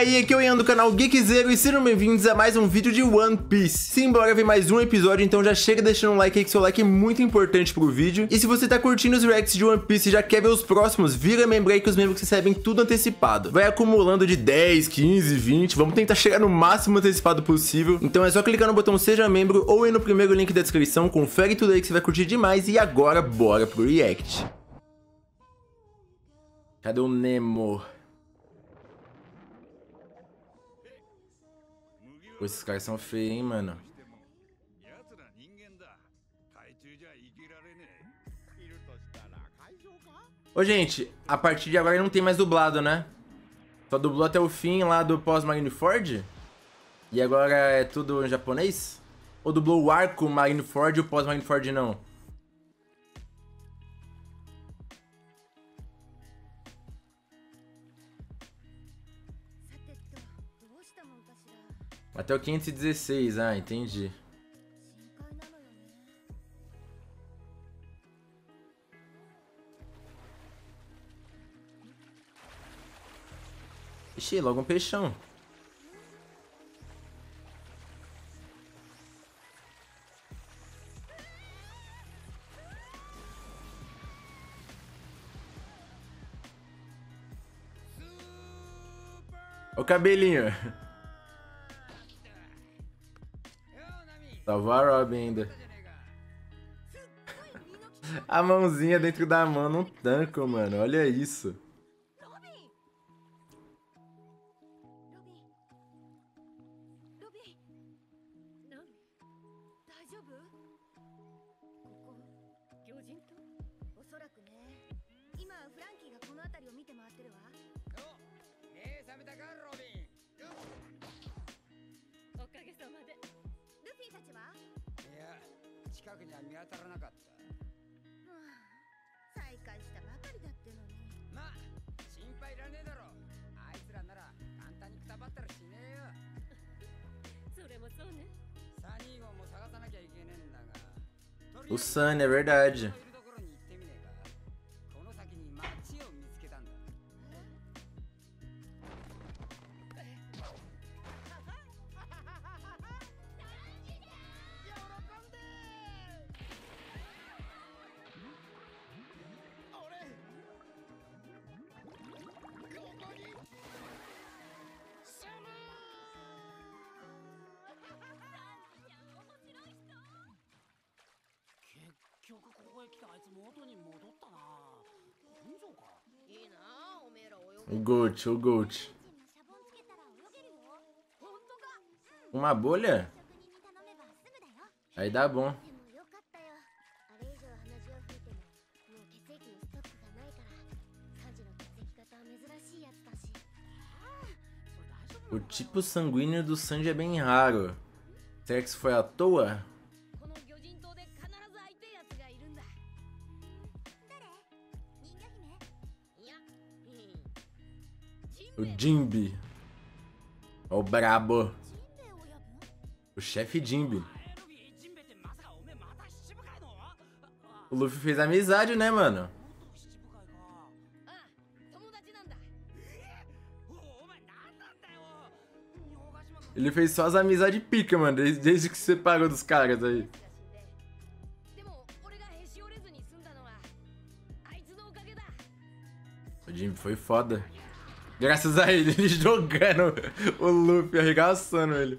aí, aqui é o Ian do canal Geekzero e sejam bem-vindos a mais um vídeo de One Piece. Sim, bora ver mais um episódio, então já chega deixando um like aí que seu like é muito importante pro vídeo. E se você tá curtindo os reacts de One Piece e já quer ver os próximos, vira membro aí que os membros recebem tudo antecipado. Vai acumulando de 10, 15, 20, vamos tentar chegar no máximo antecipado possível. Então é só clicar no botão seja membro ou ir no primeiro link da descrição, confere tudo aí que você vai curtir demais e agora bora pro react. Cadê o Nemo? Pô, esses caras são feios, hein, mano. Ô, gente, a partir de agora não tem mais dublado, né? Só dublou até o fim lá do pós-Magniford? E agora é tudo em japonês? Ou dublou o arco Magniford e o pós-Magniford não? Até o 516, ah, entendi. Ixi, logo um peixão. O cabelinho. Salvar a Robin ainda. A mãozinha dentro da mão não tanco, mano. Olha isso. 当たらなかった。再会したばかりだってのに。まあ心配いらねえだろ。あいつらなら簡単にくたばったらしねえよ。それもそうね。サニー号も探さなきゃいけねえんだが。O Sam, é verdade. O Gold, o Gold. Uma bolha? Aí dá bom. O tipo sanguíneo do Sanji é bem raro. Será que isso foi à toa? Jimby. O brabo. O chefe Jimby. O Luffy fez amizade, né, mano? Ele fez só as amizades pica, mano, desde, desde que você parou dos caras aí. O Jimmy foi foda. Graças a ele, ele jogando o Luffy, arregaçando ele.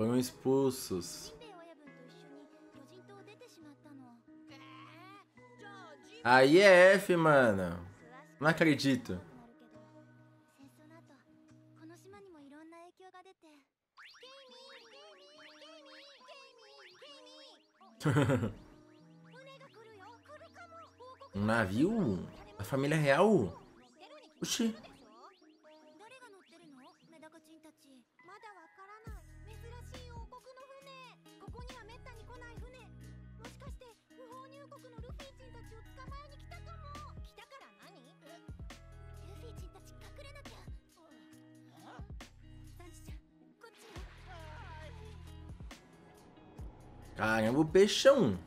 Foram expulsos. Aí é F, mano. Não acredito. um navio? A família real? Oxi. Peixão.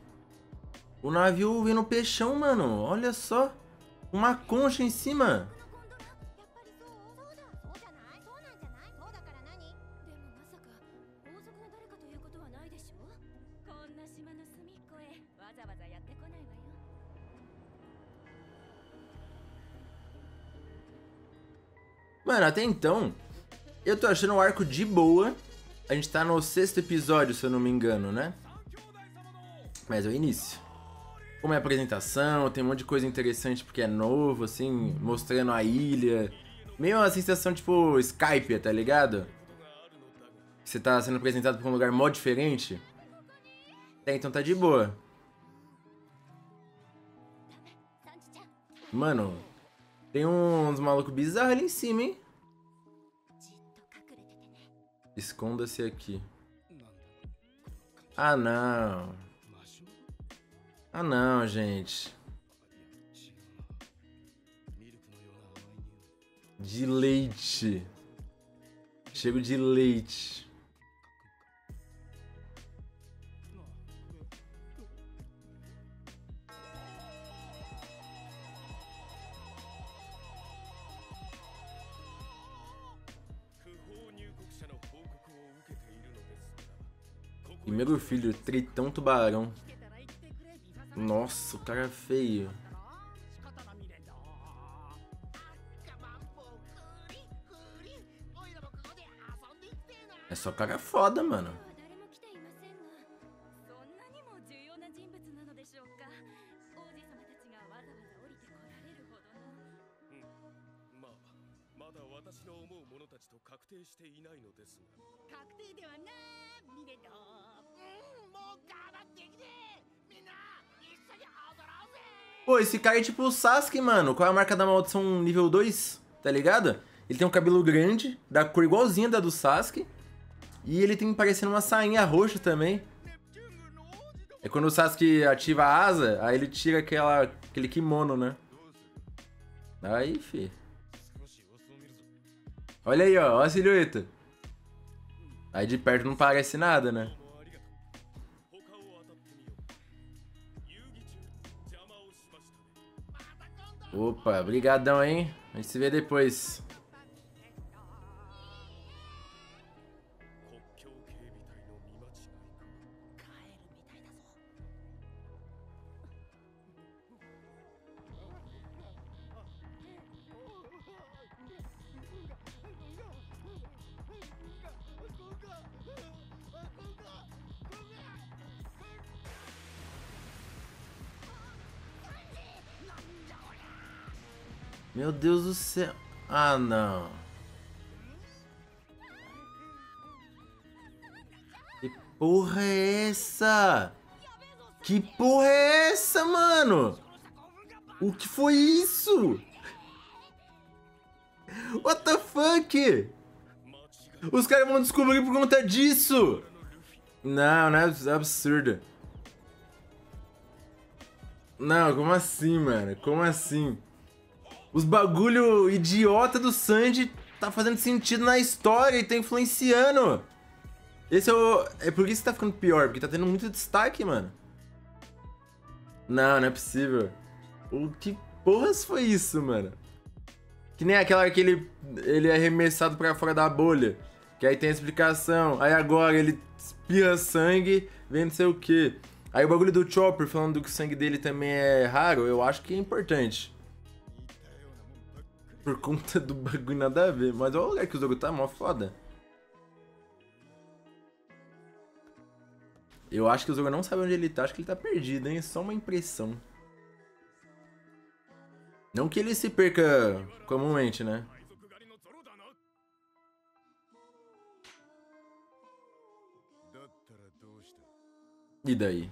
O navio vindo peixão, mano. Olha só. Uma concha em cima. Mano, até então, eu tô achando o arco de boa. A gente tá no sexto episódio, se eu não me engano, né? Mas é o início. Como é a apresentação, tem um monte de coisa interessante porque é novo, assim, mostrando a ilha. Meio uma sensação tipo Skype, tá ligado? Você tá sendo apresentado pra um lugar mó diferente. É, então tá de boa. Mano, tem uns malucos bizarros ali em cima, hein? Esconda-se aqui. Ah, não. Ah não, gente. De leite. Chego de leite. Primeiro filho, Tritão Tubarão. Nossa, o cara é feio. É só cara foda, mano. Pô, esse cara é tipo o Sasuke, mano. Qual é a marca da maldição nível 2? Tá ligado? Ele tem um cabelo grande, da cor igualzinha da do Sasuke. E ele tem parecendo uma sainha roxa também. É quando o Sasuke ativa a asa, aí ele tira aquela, aquele kimono, né? Aí, fi. Olha aí, ó. Olha a silhueta. Aí de perto não parece nada, né? Opa, brigadão, hein? A gente se vê depois. Meu Deus do céu. Ah, não. Que porra é essa? Que porra é essa, mano? O que foi isso? What the fuck? Os caras vão descobrir por conta disso. Não, não é absurdo. Não, como assim, mano? Como assim? Os bagulho idiota do Sanji tá fazendo sentido na história e tá influenciando. Esse é o... É por isso que tá ficando pior, porque tá tendo muito destaque, mano. Não, não é possível. O que porras foi isso, mano? Que nem aquela que ele, ele é arremessado pra fora da bolha. Que aí tem a explicação. Aí agora ele espirra sangue, vem não sei o que. Aí o bagulho do Chopper falando que o sangue dele também é raro, eu acho que é importante. Por conta do bagulho nada a ver. Mas olha o lugar que o Zoro tá mó foda. Eu acho que o Zoro não sabe onde ele tá. Acho que ele tá perdido, hein? Só uma impressão. Não que ele se perca comumente, né? E daí?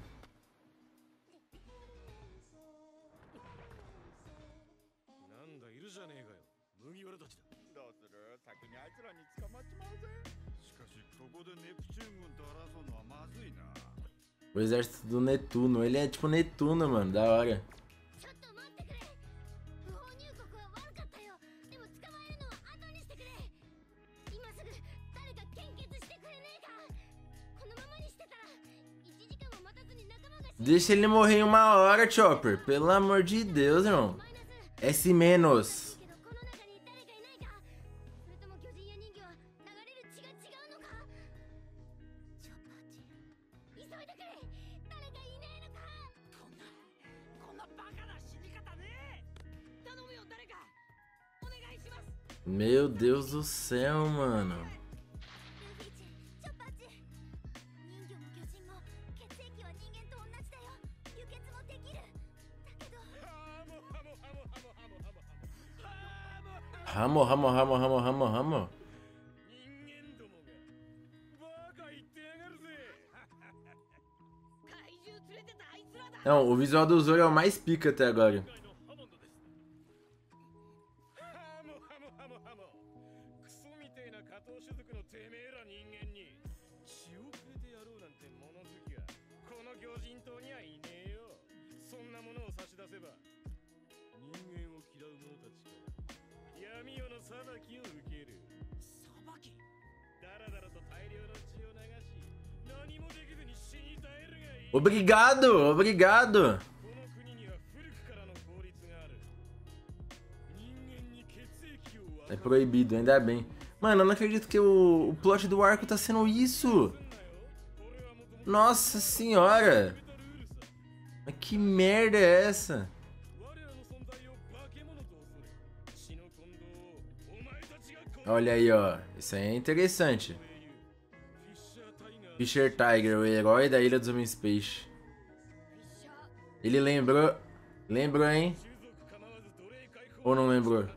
O exército do Netuno. Ele é tipo Netuno, mano. Da hora. Deixa ele morrer em uma hora, Chopper. Pelo amor de Deus, irmão. S menos. Deus do céu, mano. Ramo, ramo, ramo, ramo, ramo, ramo. Não, o visual do Zoro é o mais pica até agora. Obrigado, obrigado. É proibido, ainda bem. Mano, eu não acredito que o, o plot do arco tá sendo isso. Nossa senhora. Mas que merda é essa? Olha aí, ó. Isso aí é interessante. Fisher Tiger, o herói da Ilha dos Homens Peixe. Ele lembrou... Lembrou, hein? Ou não lembrou?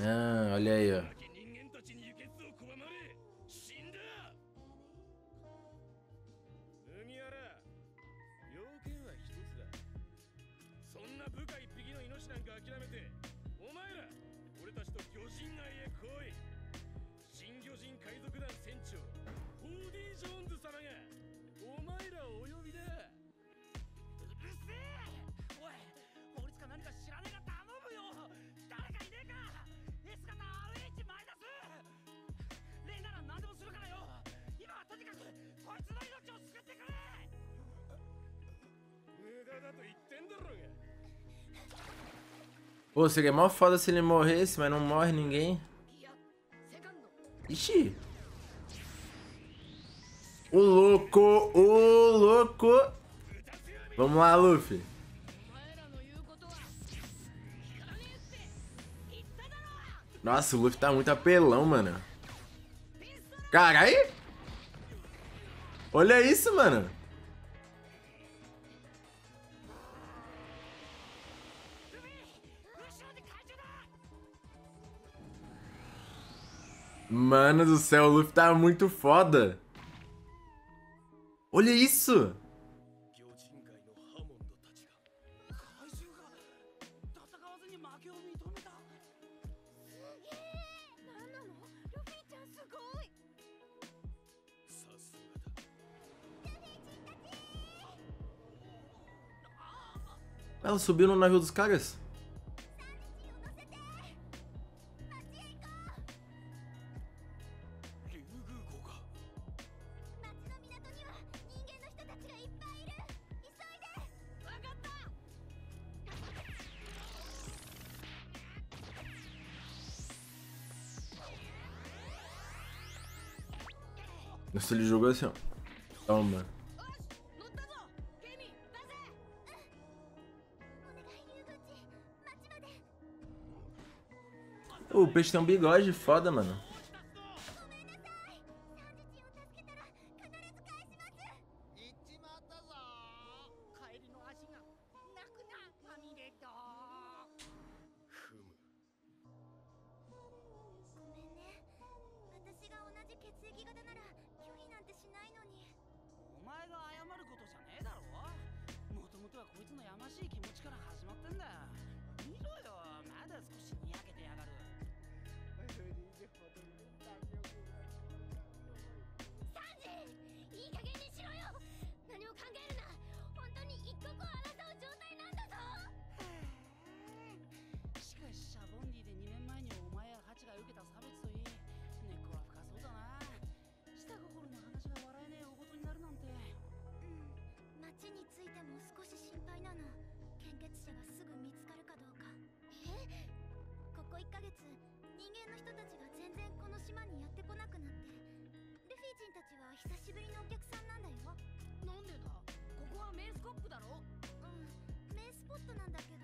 Ah, olha aí, ó. 部下一匹の命なんか諦めてお前ら俺たちと魚人街へ来い。新魚人海賊団船長ホーディー・ジョーンズ様がお前らをお呼びだ。うるせえ！おい法律か何か知らねえが頼むよ。誰かいねえか！S 型 RH マイナス！レイなら何でもするからよ。今はとにかくこいつの命を救ってくれ！無駄だと言ってんだろうが。Pô, seria mó foda se ele morresse, mas não morre ninguém. Ixi. O louco, o louco. Vamos lá, Luffy. Nossa, o Luffy tá muito apelão, mano. Carai! Olha isso, mano. Mano do céu, o Luffy tá muito foda. Olha isso! Ela subiu no navio dos caras? Nossa, ele jogou assim, ó. Toma. O peixe tem um bigode, foda, mano. こいつのやましい気持ちから始まってんだよ。見ろよまだ少しか献血者がすぐ見つかるかどうか。え？ここ1ヶ月人間の人たちが全然この島にやってこなくなって。ルフィ人たちは久しぶりのお客さんなんだよ。なんでだ？ここはメインスコップだろ？うんメインスポットなんだけど。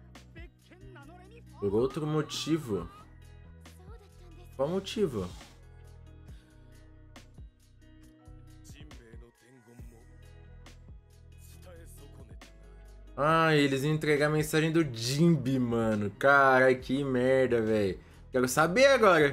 Por outro motivo. Qual motivo? Ah, eles iam entregar a mensagem do Jimby, mano. Cara, que merda, velho. Quero saber agora.